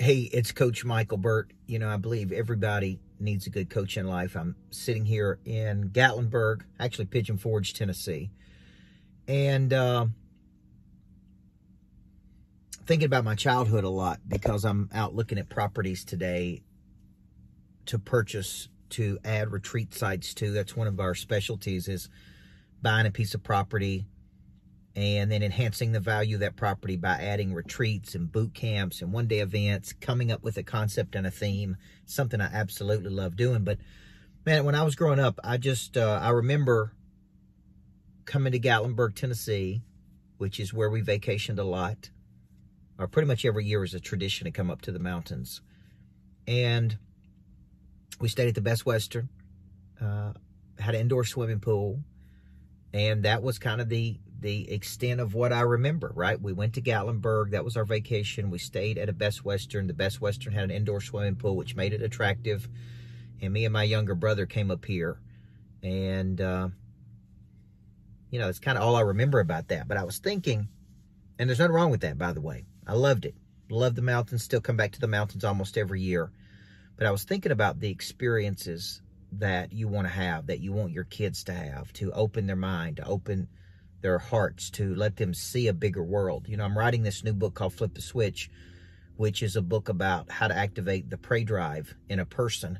Hey, it's Coach Micheal Burt. You know, I believe everybody needs a good coach in life. I'm sitting here in Gatlinburg, actually Pigeon Forge, Tennessee, and uh, thinking about my childhood a lot because I'm out looking at properties today to purchase to add retreat sites to. That's one of our specialties is buying a piece of property and then enhancing the value of that property by adding retreats and boot camps and one day events, coming up with a concept and a theme, something I absolutely love doing. But man, when I was growing up, I just, uh, I remember coming to Gatlinburg, Tennessee, which is where we vacationed a lot, or pretty much every year was a tradition to come up to the mountains. And we stayed at the Best Western, uh, had an indoor swimming pool, and that was kind of the the extent of what I remember, right? We went to Gatlinburg. That was our vacation. We stayed at a Best Western. The Best Western had an indoor swimming pool, which made it attractive. And me and my younger brother came up here. And, uh, you know, it's kind of all I remember about that. But I was thinking, and there's nothing wrong with that, by the way. I loved it. Loved the mountains. Still come back to the mountains almost every year. But I was thinking about the experiences that you want to have, that you want your kids to have, to open their mind, to open their hearts to let them see a bigger world. You know, I'm writing this new book called Flip the Switch, which is a book about how to activate the prey drive in a person.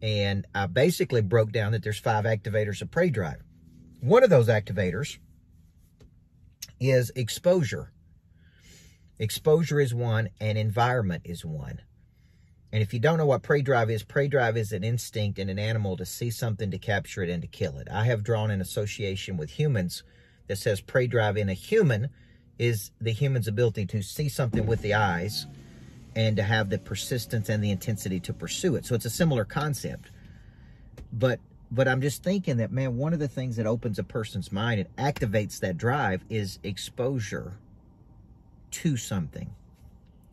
And I basically broke down that there's five activators of prey drive. One of those activators is exposure. Exposure is one and environment is one. And if you don't know what prey drive is, prey drive is an instinct in an animal to see something, to capture it, and to kill it. I have drawn an association with humans that says prey drive in a human is the human's ability to see something with the eyes and to have the persistence and the intensity to pursue it. So it's a similar concept. But but I'm just thinking that man, one of the things that opens a person's mind and activates that drive is exposure to something.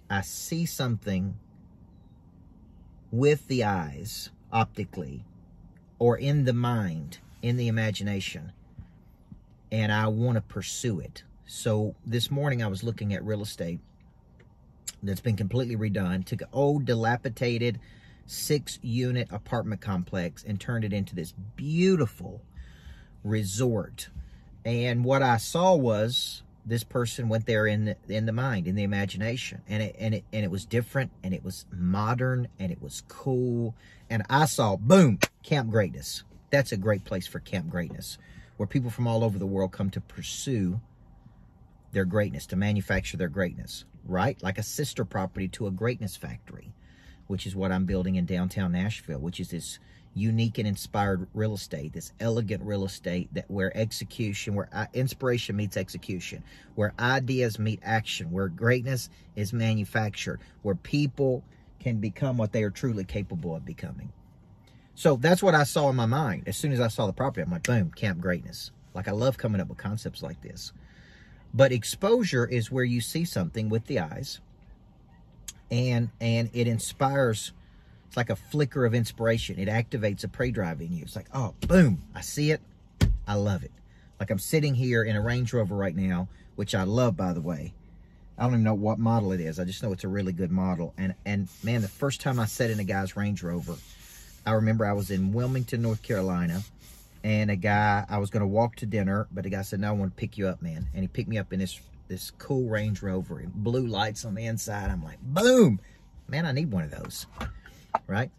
I see something with the eyes optically or in the mind, in the imagination and I want to pursue it. So this morning I was looking at real estate that's been completely redone. Took an old dilapidated six unit apartment complex and turned it into this beautiful resort. And what I saw was this person went there in the, in the mind, in the imagination, and it and it and it was different, and it was modern, and it was cool, and I saw boom, Camp Greatness. That's a great place for Camp Greatness where people from all over the world come to pursue their greatness, to manufacture their greatness, right? Like a sister property to a greatness factory, which is what I'm building in downtown Nashville, which is this unique and inspired real estate, this elegant real estate that where execution, where inspiration meets execution, where ideas meet action, where greatness is manufactured, where people can become what they are truly capable of becoming. So that's what I saw in my mind. As soon as I saw the property, I'm like, boom, camp greatness. Like I love coming up with concepts like this. But exposure is where you see something with the eyes and and it inspires it's like a flicker of inspiration. It activates a prey drive in you. It's like, oh, boom, I see it. I love it. Like I'm sitting here in a Range Rover right now, which I love, by the way. I don't even know what model it is. I just know it's a really good model. And and man, the first time I sat in a guy's Range Rover, I remember I was in Wilmington, North Carolina, and a guy, I was going to walk to dinner, but the guy said, no, I want to pick you up, man. And he picked me up in this, this cool Range Rover and blue lights on the inside. I'm like, boom, man, I need one of those, right?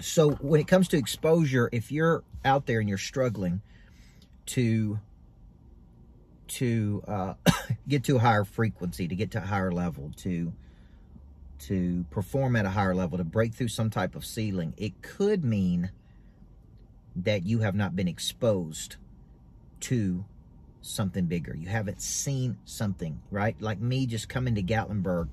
So when it comes to exposure, if you're out there and you're struggling to to uh, get to a higher frequency, to get to a higher level, to to perform at a higher level, to break through some type of ceiling, it could mean that you have not been exposed to something bigger. You haven't seen something, right? Like me just coming to Gatlinburg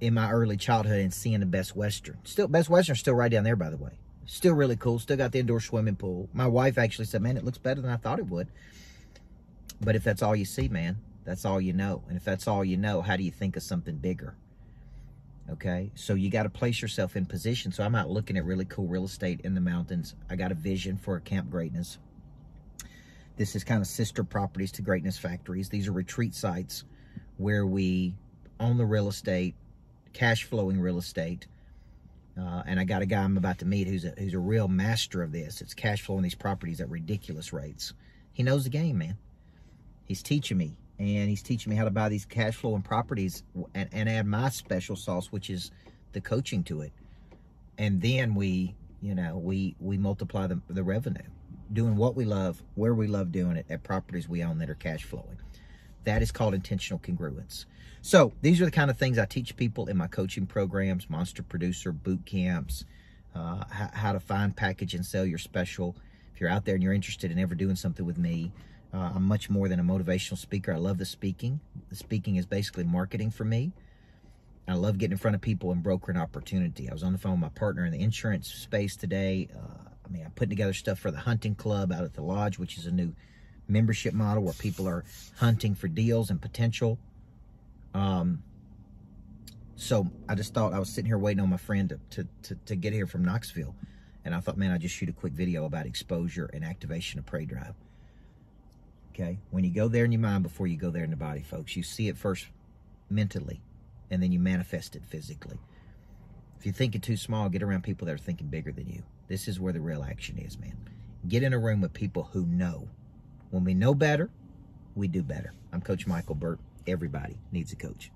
in my early childhood and seeing the Best Western. Still, Best Western still right down there, by the way. Still really cool. Still got the indoor swimming pool. My wife actually said, man, it looks better than I thought it would. But if that's all you see, man, that's all you know. And if that's all you know, how do you think of something bigger? Okay, so you got to place yourself in position. So I'm out looking at really cool real estate in the mountains. I got a vision for a Camp Greatness. This is kind of sister properties to Greatness Factories. These are retreat sites where we own the real estate, cash flowing real estate. Uh, and I got a guy I'm about to meet who's a, who's a real master of this. It's cash flowing these properties at ridiculous rates. He knows the game, man. He's teaching me, and he's teaching me how to buy these cash flowing properties and, and add my special sauce, which is the coaching to it. And then we, you know, we we multiply the, the revenue, doing what we love, where we love doing it, at properties we own that are cash flowing. That is called intentional congruence. So these are the kind of things I teach people in my coaching programs, monster producer boot camps, uh, how, how, to find, package, and sell your special. If you're out there and you're interested in ever doing something with me, uh, I'm much more than a motivational speaker. I love the speaking. The speaking is basically marketing for me. I love getting in front of people and brokering opportunity. I was on the phone with my partner in the insurance space today. Uh, I mean, I'm putting together stuff for the hunting club out at the lodge, which is a new membership model where people are hunting for deals and potential. Um, so I just thought I was sitting here waiting on my friend to, to, to, to, get here from Knoxville. And I thought, man, I'd just shoot a quick video about exposure and activation of prey drive. Okay. When you go there in your mind before you go there in the body, folks, you see it first mentally and then you manifest it physically. If you're thinking too small, get around people that are thinking bigger than you. This is where the real action is, man. Get in a room with people who know. When we know better, we do better. I'm Coach Micheal Burt. Everybody needs a coach.